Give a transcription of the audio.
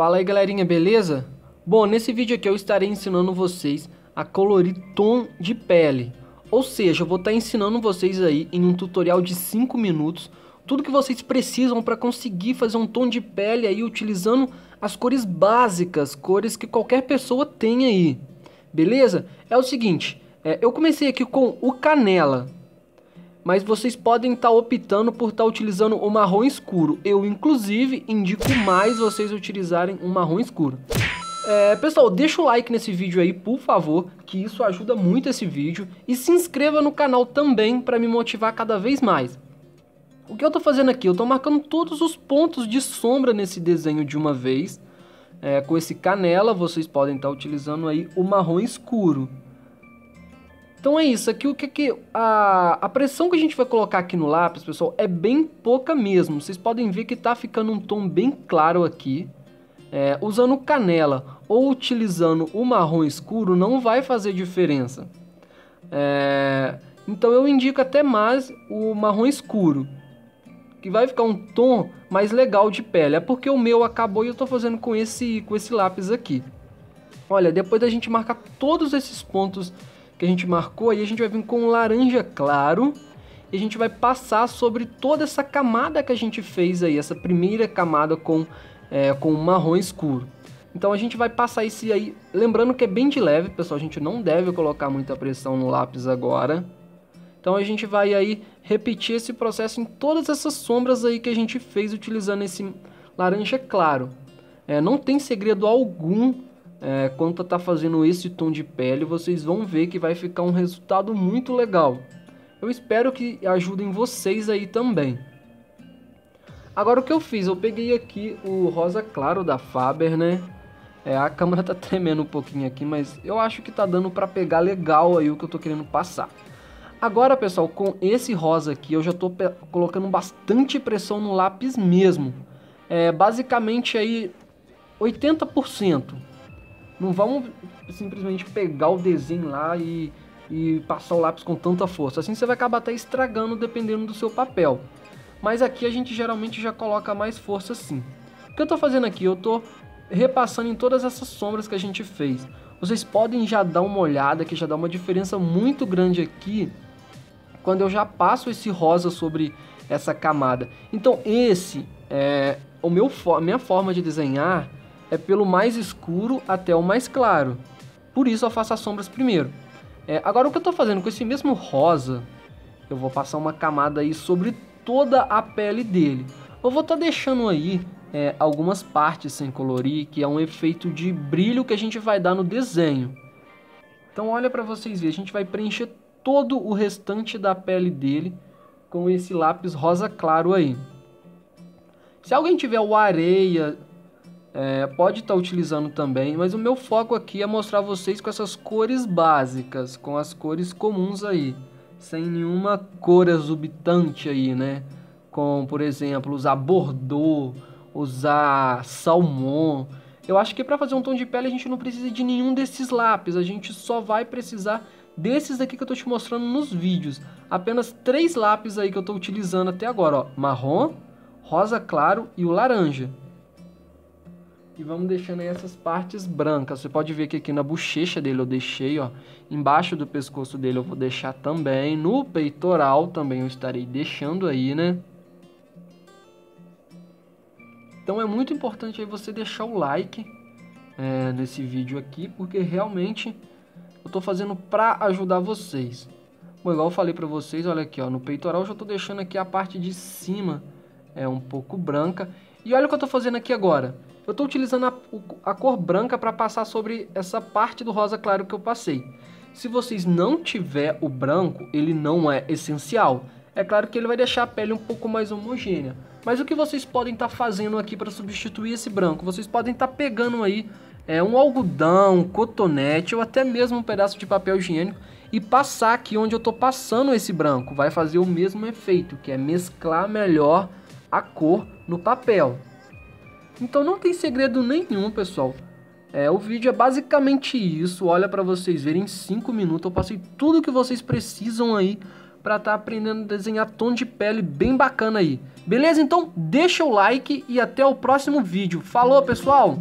Fala aí galerinha, beleza? Bom, nesse vídeo aqui eu estarei ensinando vocês a colorir tom de pele. Ou seja, eu vou estar ensinando vocês aí em um tutorial de 5 minutos tudo que vocês precisam para conseguir fazer um tom de pele aí utilizando as cores básicas, cores que qualquer pessoa tem aí. Beleza? É o seguinte, é, eu comecei aqui com o canela, mas vocês podem estar tá optando por estar tá utilizando o marrom escuro. Eu, inclusive, indico mais vocês utilizarem um marrom escuro. É, pessoal, deixa o like nesse vídeo aí, por favor, que isso ajuda muito esse vídeo. E se inscreva no canal também para me motivar cada vez mais. O que eu estou fazendo aqui? Eu estou marcando todos os pontos de sombra nesse desenho de uma vez. É, com esse canela, vocês podem estar tá utilizando aí o marrom escuro. Então é isso, aqui o que que a, a pressão que a gente vai colocar aqui no lápis, pessoal, é bem pouca mesmo. Vocês podem ver que está ficando um tom bem claro aqui. É, usando canela ou utilizando o marrom escuro não vai fazer diferença. É, então eu indico até mais o marrom escuro, que vai ficar um tom mais legal de pele. É porque o meu acabou e eu estou fazendo com esse, com esse lápis aqui. Olha, depois da gente marcar todos esses pontos que a gente marcou, aí a gente vai vir com um laranja claro e a gente vai passar sobre toda essa camada que a gente fez aí, essa primeira camada com, é, com marrom escuro. Então a gente vai passar esse aí, lembrando que é bem de leve, pessoal, a gente não deve colocar muita pressão no lápis agora. Então a gente vai aí repetir esse processo em todas essas sombras aí que a gente fez utilizando esse laranja claro. É, não tem segredo algum é, quando tá fazendo esse tom de pele, vocês vão ver que vai ficar um resultado muito legal. Eu espero que ajudem vocês aí também. Agora o que eu fiz? Eu peguei aqui o rosa claro da Faber, né? É, a câmera tá tremendo um pouquinho aqui, mas eu acho que tá dando para pegar legal aí o que eu tô querendo passar. Agora, pessoal, com esse rosa aqui, eu já tô colocando bastante pressão no lápis mesmo. É, basicamente aí 80%. Não vamos simplesmente pegar o desenho lá e, e passar o lápis com tanta força. Assim você vai acabar até estragando dependendo do seu papel. Mas aqui a gente geralmente já coloca mais força sim. O que eu estou fazendo aqui? Eu estou repassando em todas essas sombras que a gente fez. Vocês podem já dar uma olhada que já dá uma diferença muito grande aqui quando eu já passo esse rosa sobre essa camada. Então esse é o meu minha forma de desenhar é pelo mais escuro até o mais claro. Por isso eu faço as sombras primeiro. É, agora o que eu estou fazendo com esse mesmo rosa, eu vou passar uma camada aí sobre toda a pele dele. Eu vou estar tá deixando aí é, algumas partes sem colorir, que é um efeito de brilho que a gente vai dar no desenho. Então olha para vocês verem, a gente vai preencher todo o restante da pele dele com esse lápis rosa claro aí. Se alguém tiver o areia é, pode estar tá utilizando também, mas o meu foco aqui é mostrar vocês com essas cores básicas, com as cores comuns aí, sem nenhuma cor exorbitante aí, né? Com, por exemplo, usar bordô, usar salmão. Eu acho que para fazer um tom de pele a gente não precisa de nenhum desses lápis, a gente só vai precisar desses daqui que eu estou te mostrando nos vídeos. Apenas três lápis aí que eu estou utilizando até agora, ó, marrom, rosa claro e o laranja. E vamos deixando aí essas partes brancas. Você pode ver que aqui na bochecha dele eu deixei, ó. Embaixo do pescoço dele eu vou deixar também. No peitoral também eu estarei deixando aí, né? Então é muito importante aí você deixar o like é, nesse vídeo aqui, porque realmente eu tô fazendo pra ajudar vocês. Bom, igual eu falei pra vocês, olha aqui, ó, no peitoral eu já tô deixando aqui a parte de cima é um pouco branca. E olha o que eu tô fazendo aqui agora. Eu estou utilizando a, a cor branca para passar sobre essa parte do rosa claro que eu passei. Se vocês não tiver o branco, ele não é essencial. É claro que ele vai deixar a pele um pouco mais homogênea. Mas o que vocês podem estar tá fazendo aqui para substituir esse branco? Vocês podem estar tá pegando aí é, um algodão, um cotonete ou até mesmo um pedaço de papel higiênico e passar aqui onde eu estou passando esse branco. Vai fazer o mesmo efeito, que é mesclar melhor a cor no papel. Então não tem segredo nenhum, pessoal. É, o vídeo é basicamente isso. Olha para vocês verem, em 5 minutos eu passei tudo que vocês precisam aí para estar tá aprendendo a desenhar tom de pele bem bacana aí. Beleza? Então deixa o like e até o próximo vídeo. Falou, pessoal!